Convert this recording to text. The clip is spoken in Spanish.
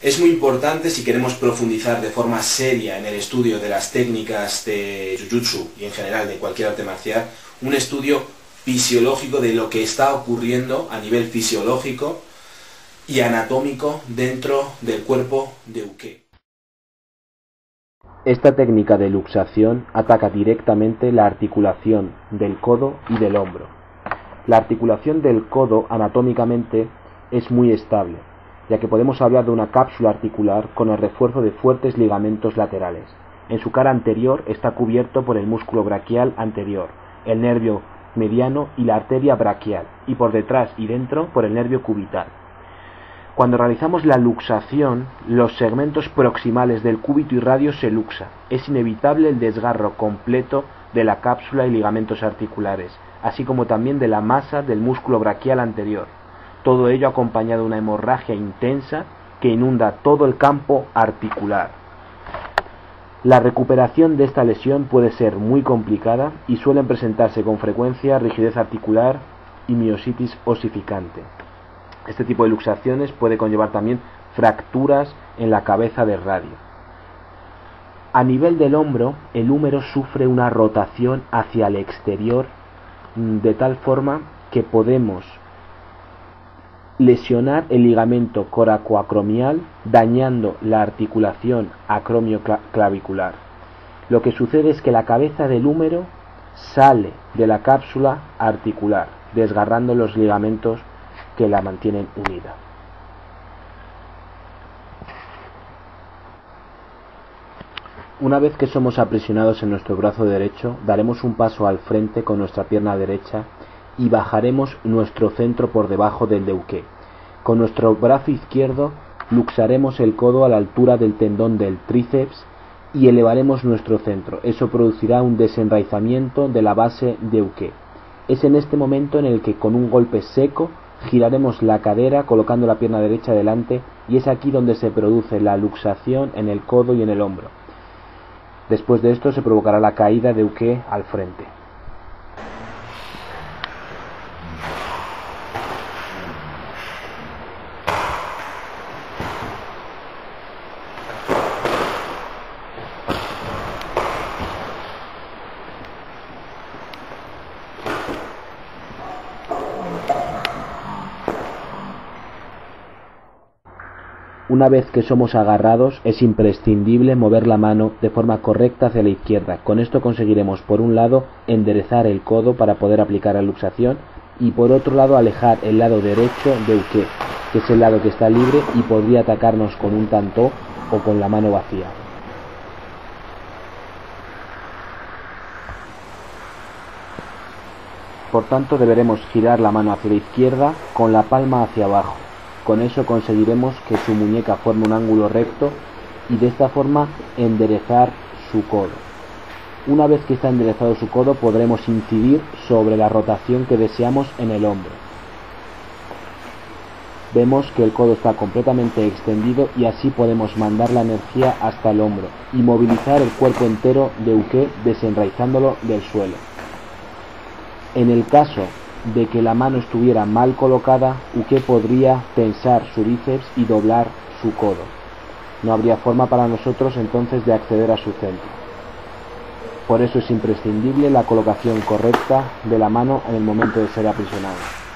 Es muy importante si queremos profundizar de forma seria en el estudio de las técnicas de Jujutsu y en general de cualquier arte marcial, un estudio fisiológico de lo que está ocurriendo a nivel fisiológico y anatómico dentro del cuerpo de Uke. Esta técnica de luxación ataca directamente la articulación del codo y del hombro. La articulación del codo anatómicamente es muy estable, ya que podemos hablar de una cápsula articular con el refuerzo de fuertes ligamentos laterales. En su cara anterior está cubierto por el músculo braquial anterior, el nervio mediano y la arteria braquial, y por detrás y dentro por el nervio cubital. Cuando realizamos la luxación, los segmentos proximales del cúbito y radio se luxa. Es inevitable el desgarro completo de la cápsula y ligamentos articulares, así como también de la masa del músculo braquial anterior. Todo ello acompañado de una hemorragia intensa que inunda todo el campo articular. La recuperación de esta lesión puede ser muy complicada y suelen presentarse con frecuencia rigidez articular y miositis osificante. Este tipo de luxaciones puede conllevar también fracturas en la cabeza de radio. A nivel del hombro, el húmero sufre una rotación hacia el exterior mm, de tal forma que podemos lesionar el ligamento coracoacromial dañando la articulación acromioclavicular. Lo que sucede es que la cabeza del húmero sale de la cápsula articular, desgarrando los ligamentos que la mantienen unida. Una vez que somos aprisionados en nuestro brazo derecho, daremos un paso al frente con nuestra pierna derecha y bajaremos nuestro centro por debajo del deuqué. Con nuestro brazo izquierdo luxaremos el codo a la altura del tendón del tríceps y elevaremos nuestro centro. Eso producirá un desenraizamiento de la base deuqué. Es en este momento en el que con un golpe seco giraremos la cadera colocando la pierna derecha delante y es aquí donde se produce la luxación en el codo y en el hombro. Después de esto se provocará la caída de uke al frente. Una vez que somos agarrados, es imprescindible mover la mano de forma correcta hacia la izquierda. Con esto conseguiremos, por un lado, enderezar el codo para poder aplicar la luxación y por otro lado alejar el lado derecho de Uke, que es el lado que está libre y podría atacarnos con un tanto o con la mano vacía. Por tanto, deberemos girar la mano hacia la izquierda con la palma hacia abajo. Con eso conseguiremos que su muñeca forme un ángulo recto y de esta forma enderezar su codo. Una vez que está enderezado su codo podremos incidir sobre la rotación que deseamos en el hombro. Vemos que el codo está completamente extendido y así podemos mandar la energía hasta el hombro y movilizar el cuerpo entero de Uke desenraizándolo del suelo. En el caso de que la mano estuviera mal colocada, Uke podría tensar su bíceps y doblar su codo. No habría forma para nosotros entonces de acceder a su centro. Por eso es imprescindible la colocación correcta de la mano en el momento de ser aprisionado.